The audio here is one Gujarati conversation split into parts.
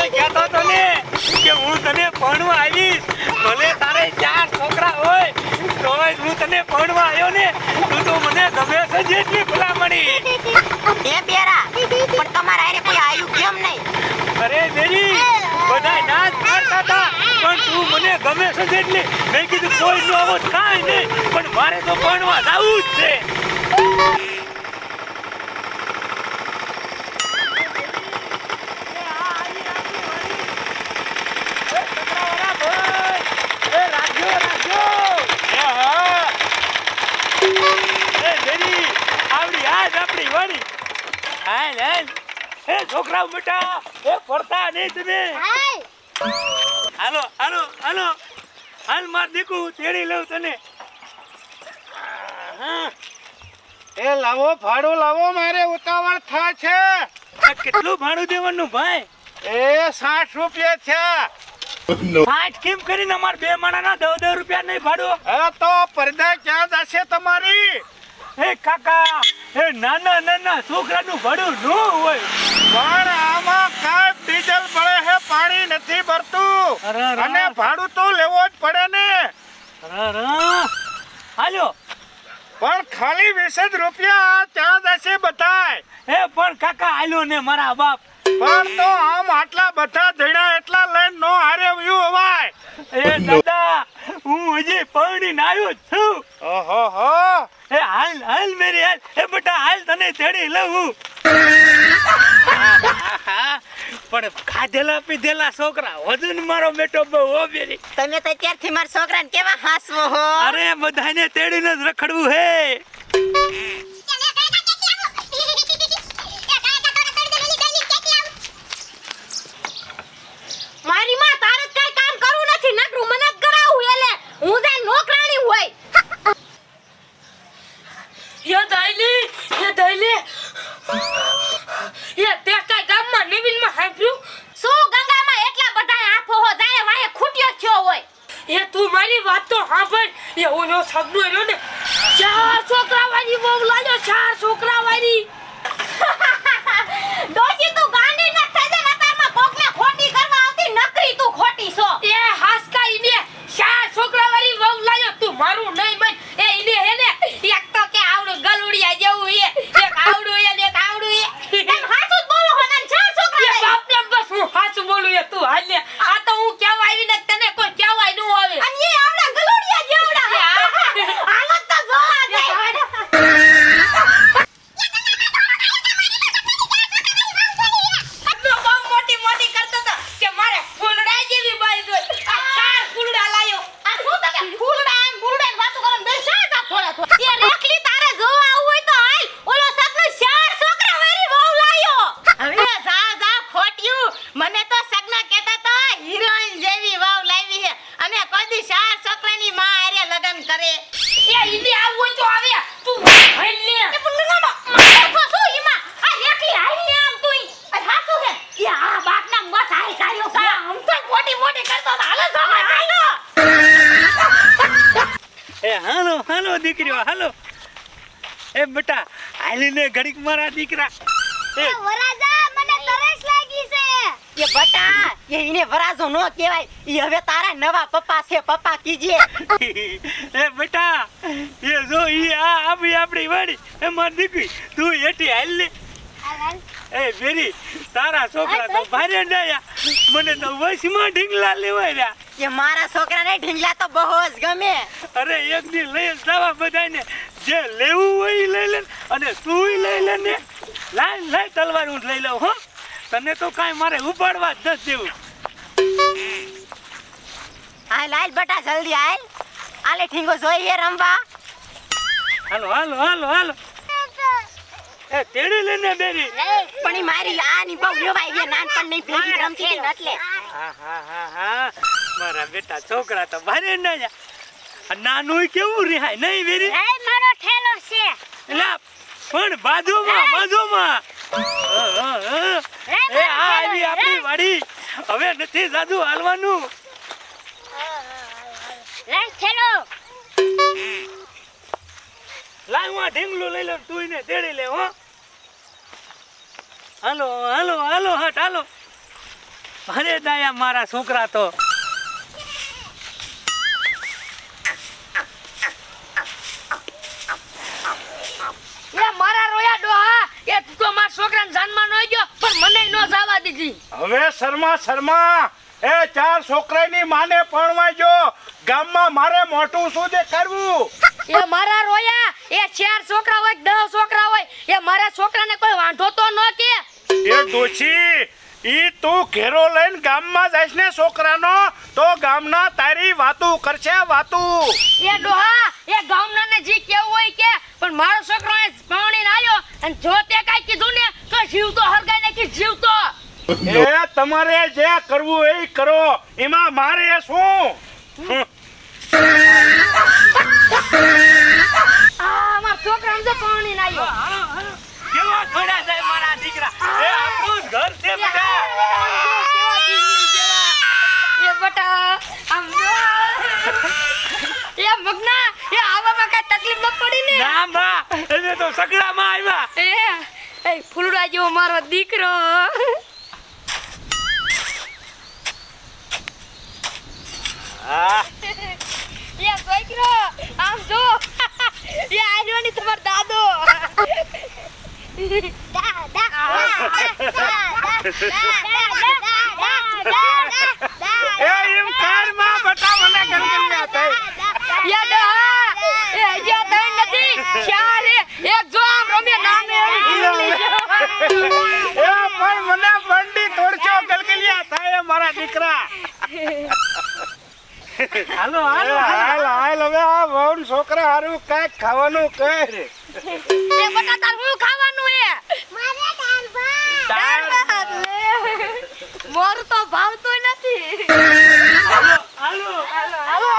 તને કહેતો તો ને કે હું તને ભણવા આવીશ. ભલે તારે ચાર છોકરા હોય તોય હું તને ભણવા આવ્યો ને તું તો મને ગમે છે જેટલી ભલામણી. એ બેરા પણ તમારા હારે કોઈ આવ્યું કેમ નહીં? અરે મેરી બધા નાચ હતા પણ તું મને ગમે છે જેટલી મેં કીધું કોઈ નો આવો કાંઈ નહીં પણ મારે તો ભણવા જવું જ છે. પડતા નહીં તમે? હાલો. હાલો હાલો હાલ. માર દીકુ તેડી લઉં તને. એ લાવો ભાડું લાવો મારે ઉતાવળ થાય છે. કેટલું ભાડું દેવાનું ભાઈ? એ સાઠ રૂપિયા છે. સાઠ કેમ કરીને અમાર બે માણાના દસ દસ રૂપિયા નહીં ભાડું? હવે તો પડદા ક્યાં જશે તમારી? હે કાકા એ નાના નાના છોકરાનું ભાડું ન હોય પણ આમાં કાંઈ ડીઝલ બળે છે પાણી નથી ભરતું અરે રા. અને ભાડું તો લેવો જ પડે ને. અરે હાલો પણ ખાલી વીસ જ રૂપિયા ત્યાં જશે બતાય હે પણ કાકા હાલો ને મારા બાપ. પણ તો આમ આટલા બધા ધડા એટલા લઈને નો હારે વ્યુ હવાય. એ દાદા હું હજી પરણીને આવ્યો જ છું. ઓહો હો. એ હાલ હાલ મેરી હાલ. એ બેટા હાલ તને તેડી લઉં. પણ ખાધેલા પીધેલા છોકરા વજન મારો બેટો બહુ બેરી. તમે તો ત્યારથી મારા છોકરાને કેવા હાસવો હો? અરે બધાને તેડીને જ રખડવું હે મારી માં તારે જ કાંઈ કામ કરવું નથી નકરું મને જ કરાવું એટલે હું જાય નોકરાણી હોય યે દાઈલી યે દાઈલી યે તે કાઈ ગામમાં નવીનમાં હાંભળ્યું શું ગંગામાં એટલા બધા આફો હો જાય વાય ખૂટ્યો થયો હોય એ તું મારી વાત તો સાંભળ એ ઓલો સગનો રહ્યો ને ચાર છોકરા વાળી બહુ લાજો ચાર છોકરા વાળી ડોશી તું ગાંડી ન થઈ જાય નતારમાં કોકને ખોટી કરવા આવતી નકરી તું ખોટી છો એ હાસકા ઈને ચાર છોકરા વાળી બહુ લાજો તું મારું નહીં મન એ ઈને હે ને એક તો કે આવડું ગલુડિયા જેવું એ એક આવડું એ ને એક આવડું એ એમ હાચું જ બોલો હો મને ચાર છોકરા એ લઈ. બાપ ને બસ હું સાચું બોલું એ તું હાલ ને આ તો હું કેવા આવી ને તને કોઈ કેવાયનું આવે અને એ આવડા ગલુડિયા જેવડા હાલત તો જોવા જાય આટલો બહુ મોટી મોટી કરતો તો કે મારે ફૂલડા જેવી બાઈ જોઈ આ ચાર ફૂલડા લાયો આ શું તમે ફૂલડા એમ ફૂલડા એમ વાતો કરો ને બે શા જા થોડા થોડા એ રેખલી તારે જોવા આવું હોય તો હાલ ઓલો સપનો ચાર છોકરા વાળી વહુ લાયો હવે જા જા ખોટ્યું મને તો સગના કહેતા હતા હિરોઈન જેવી વહુ લાવી છે અને કોઈ દી ચાર છોકરાની માં હારે લગન કરે એ ઈદી આવું હોય તો આવે તું હાલ ને એ પુંગનામાં મારે તો શું ઈમાં આ રેખલી હાલ ને આમ તું આ હાસુ હે એ આ બાપના મસ હાલ કાઢ્યો કા આમ તો મોટી મોટી કરતો તો હાલો જવા હાલો એ હાલો હાલો દીકરીઓ હાલો એ બેટા હાલીને ઘડીક મારા દીકરા. એ વરાજા મને તરસ લાગી છે. એ બટા એ ઈને વરાજો નો કહેવાય. ઈ હવે તારા નવા પપ્પા છે પપ્પા કીજે. એ બેટા એ જો ઈ આ આપી આપણી વાડી. એ માર દીકરી તું એટી હાલ લે. એ બેરી તારા છોકરા તો ભારે ડાયા. મને તો વશમાં ઢીંગલા લેવાય રહ્યા. એ મારા છોકરાને ઢીંગલા તો બહુ જ ગમે. અરે એક દી લઈ જવા બધાને જે લેવું હોય લઈ લે અને તું લઈ લે ને લાય લાય તલવાર હું લઈ લઉં હો. તને તો કાંઈ મારે ઉપાડવા જ નથી દેવું. હા લાલ બટા જલ્દી આય આલે ઠીંગો જોઈએ રમવા હાલો હાલો હાલો હાલો. એ તેડી લેને બેરી. પણ ઈ મારી આની બહુ લેવાય છે નાનપણની ભેગી રમતી એટલે. હા હા હા હા. મારા બેટા છોકરા તો ભારે ના આ નાનું કેવું રિહાય નહીં બેરી? એલા પણ બાજુમાં બાજુમાં. એ આ આવી આપણી વાડી. હવે નથી જાદુ હાલવાનું. લાઈ ઠેલો લાઈ હું ઢીંગલું લઈ લઉં તું એને તેડી લે હો. હાલો હાલો હાલો હટ હાલો. અરે દયા મારા છોકરા તો. એ તું મારા છોકરાને જાનમાં ન ગયો પણ મને ન જવા દીધી. હવે શર્મા શર્મા. એ ચાર છોકરાની માને પરણવા જો. ગામમાં મારે મોટું શું જે કરવું? એ મારા રોયા એ ચાર છોકરા હોય કે દસ છોકરા હોય એ મારા છોકરાને કોઈ વાંધો તો ન કે. એ ડોશી ઈ તું ઘેરો લઈને ગામમાં જઈશ ને છોકરાનો તો ગામના તારી વાતું કરશે વાતું. એ ડોહા એ ગામનાને જી કેવું હોય કે. પણ મારો છોકરો એ પાણીને આવ્યો અને જો તે કઈ કીધું ને, તો જીવ તો હરગાઈ જીવ તો એ તમારે જે કરવું એ કરો, એમાં મારે શું હમ. આ મારા છોકરાને તો પાણીને આવ્યો હાલો, હાલો. કેવા થોડા જાય મારા દીકરા એ આપણું જ ઘર છે બેટા એ બટા આમ જો. એ મગના એ આવામાં કાંઈ તકલીફ ન પડી ને ના બા એને તો સગડામાં આવ્યા એ જેવો મારો દીકરો એ છોકરો આમ જો. એ આવ્યો ની તમારો દાદો. એ એમ કારમાં બતા મને ગલગલિયા થઈ એ ડોહા એ હજી ત્રણ નથી ચાર હે. એક જો આમ રમે નામે એવી એ પણ મને બંડી તોડશો ગલગલિયા થાય મારા દીકરા હાલો હાલ હાલો. હાલ હવે આ વહુન છોકરા હારું કાંઈક ખાવાનું કર એ બટા તાર હું ખાવાનું હે દાળ ભાત. લે. મોર તો ભાવતો નથી. હાલો હાલો હાલો.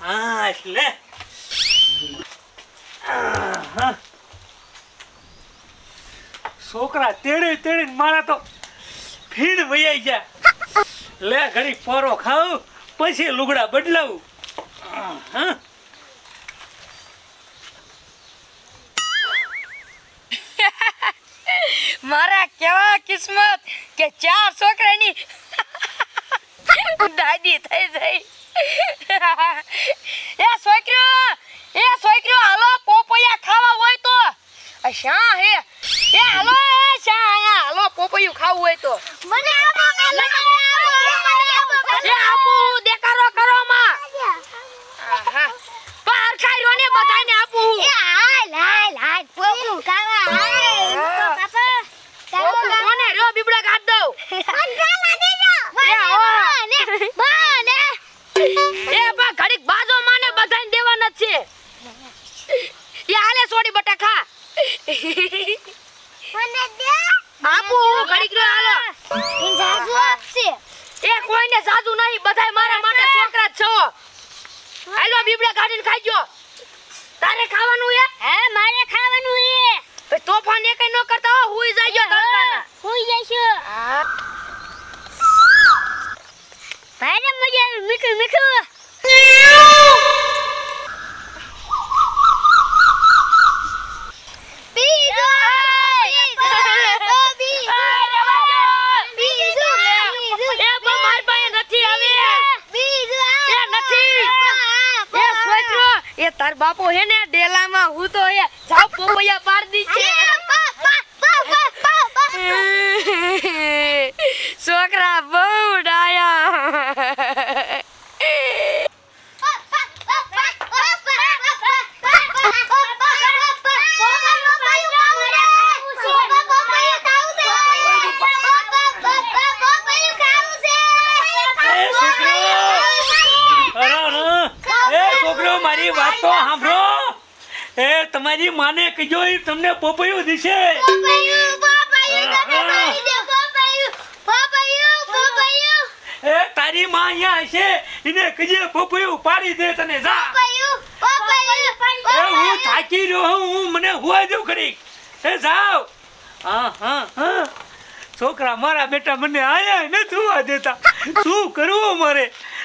હા એટલે. છોકરા તેડે તેડે મારા તો ફીણ વૈયા ગયા. લે ઘડી પોરો ખાવ પછી લુગડા બદલાવું. મારા કેવા કિસ્મત કે ચાર છોકરાની દાદી થઈ જઈ એ છોકરો એ છોકરો હાલો પોપૈયા ખાવા હોય તો. આ શા હે. એ હાલો એ શા અહીંયા હાલો પોપૈયું ખાવું હોય તો. એ આપો હું દેખાડો કરો માં આહા પાર ખાઈ ને બધાને આપું કોને રહ્યો બીબડા કાઢ દઉં એ બા ઘડીક બાજો માને બધાને દેવાના છે. એ હાલે સોડી બટા ખા મને દે. આપો ઘડીક રહ્યો હાલો. એ કોઈને જાજુ નહીં બધાય મારા માટે છોકરા જ છો. હાલો બીબડા કાઢીને ખાઈ તારે ખાવાનું હે મારે ખાવાનું છે ભઈ તોફાન એ કઈ ન કરતા હો હુઈ જાયજો તડકાના હું જઈશું હા ભારે મજા આવે મીઠું મીઠું પીઝો પીઝો એ પણ મારી પાસે નથી આવે એ નથી એ છોકરો એ તાર બાપો હે ને ડેલામાં હું તો હે જાવ પોપૈયા પાડ દી છે. છોકરા બહુ ડાયા એ છોકરો અરે અરે એ છોકરો મારી વાત તો સાંભળો એ તમારી માને કહેજો એ તમને પોપૈયું દિશે. એ તારી માં અહીંયા હશે એને કહેજે પોપૈયું પાડી દે તને જા. એ હું થાકી રહ્યો હું હું મને હોવા દઉં ખરી. એ જાવ હા હા હા. છોકરા મારા બેટા મને આયા નથી હોવા દેતા. શું કરવું મારે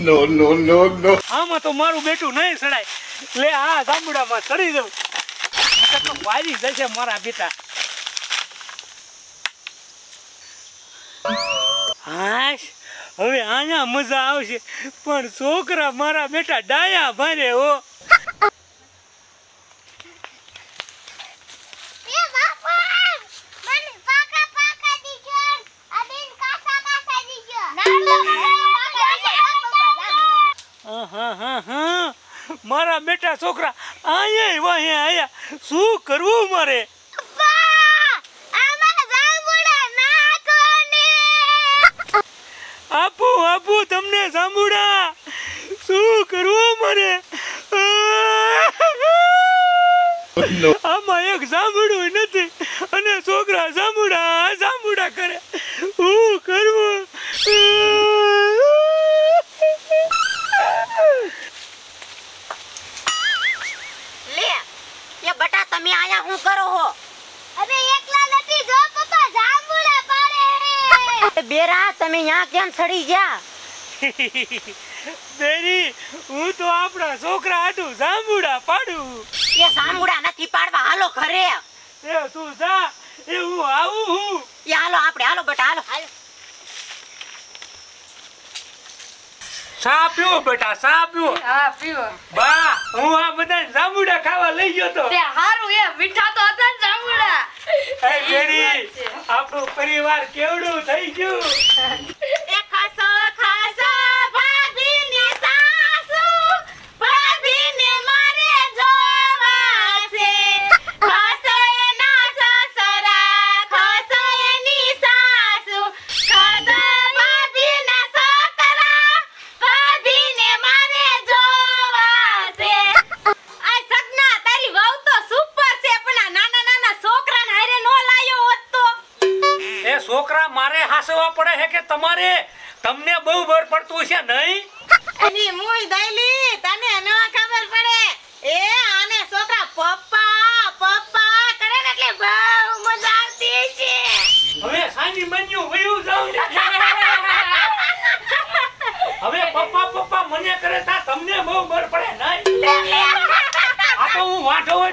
No, નો નો નો. આમાં તો મારું બેટું નહીં સડાય. લે આ ગામડામાં જાઉં તો વારી જશે મારા બેટા. હાશ હવે આના મજા આવશે. પણ છોકરા મારા બેટા ડાયા ભારે હો એ બાપા મને પાકા પાકા દીજો અબીન કાસા કાસા દીજો હા હા હા મારા બેટા છોકરા અહીંયા શું કરવું મારે? આપુ આપુ તમને સાંભળા. શું કરવું મારે? આમાં એક સાંભળવું નથી અને છોકરા સાંભળા સાંભળા કરે. હું કરવું લે એ બટા તમે આયા હું કરો હો અરે એકલા નથી જો પપ્પા જાંબુડા પાડે બેરા તમે ન્યા કેમ સડી ગયા? બેરી હું તો આપણા છોકરા હાટું સાંભળા પાડું. એ જાંબુડા નથી પાડવા હાલો ઘરે. એ તું જા એ હું આવું હું. એ હાલો આપણે હાલો બટા હાલો. હાલો. સા પીવો બેટા સા પીવો. હા પીવો. બા હું આ બધા જાંબુડા ખાવા લઈ ગયો તો. તે હારું એ મીઠા તો હતા ને જાંબુડા. એ બેરી આપણું પરિવાર કેવડું થઈ ગયું?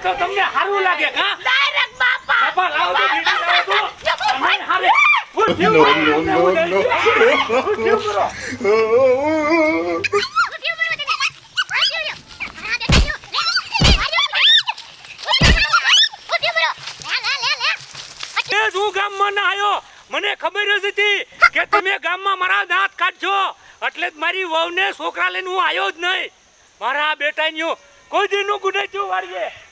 તો તમને સારું લાગે કા ડાયરેક્ટ બાપા બાપા લાવ તો બીડી લાવો તો તમે હારે હું ગામમાં ના આવ્યો મને ખબર જ હતી કે તમે ગામમાં મારા દાંત કાઢશો એટલે જ મારી વહુને છોકરા લઈને હું આવ્યો જ નહીં મારા બેટાની કોઈ દીનું ગુનેચું વાળીએ